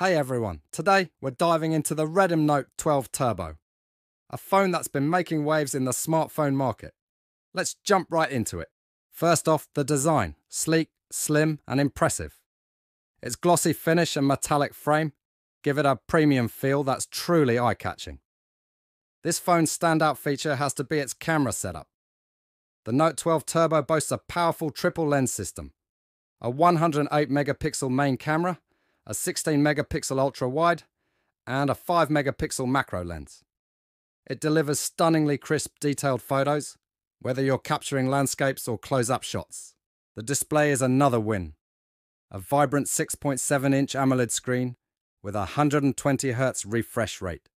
Hey everyone, today we're diving into the Redmi Note 12 Turbo, a phone that's been making waves in the smartphone market. Let's jump right into it. First off, the design sleek, slim, and impressive. Its glossy finish and metallic frame give it a premium feel that's truly eye catching. This phone's standout feature has to be its camera setup. The Note 12 Turbo boasts a powerful triple lens system, a 108 megapixel main camera, a 16 megapixel ultra wide, and a 5 megapixel macro lens. It delivers stunningly crisp, detailed photos, whether you're capturing landscapes or close up shots. The display is another win. A vibrant 6.7 inch AMOLED screen with a 120Hz refresh rate,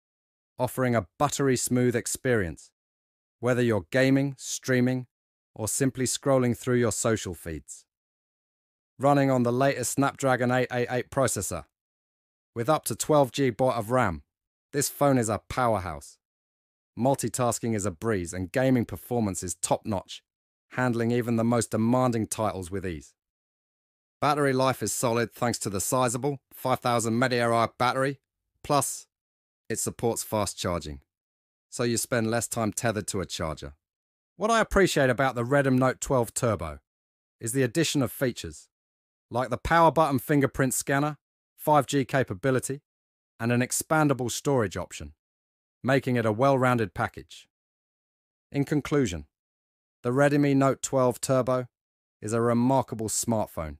offering a buttery smooth experience, whether you're gaming, streaming, or simply scrolling through your social feeds. Running on the latest Snapdragon 888 processor. With up to 12GB of RAM, this phone is a powerhouse. Multitasking is a breeze and gaming performance is top notch, handling even the most demanding titles with ease. Battery life is solid thanks to the sizable 5000 mAh battery, plus it supports fast charging, so you spend less time tethered to a charger. What I appreciate about the Redmi Note 12 Turbo is the addition of features like the power button fingerprint scanner, 5G capability, and an expandable storage option, making it a well-rounded package. In conclusion, the Redmi Note 12 Turbo is a remarkable smartphone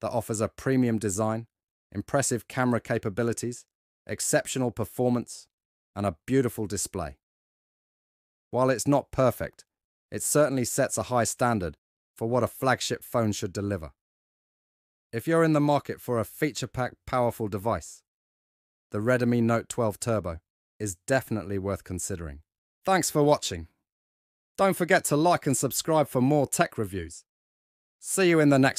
that offers a premium design, impressive camera capabilities, exceptional performance, and a beautiful display. While it's not perfect, it certainly sets a high standard for what a flagship phone should deliver. If you're in the market for a feature-packed powerful device, the Redmi Note 12 Turbo is definitely worth considering. Thanks for watching. Don't forget to like and subscribe for more tech reviews. See you in the next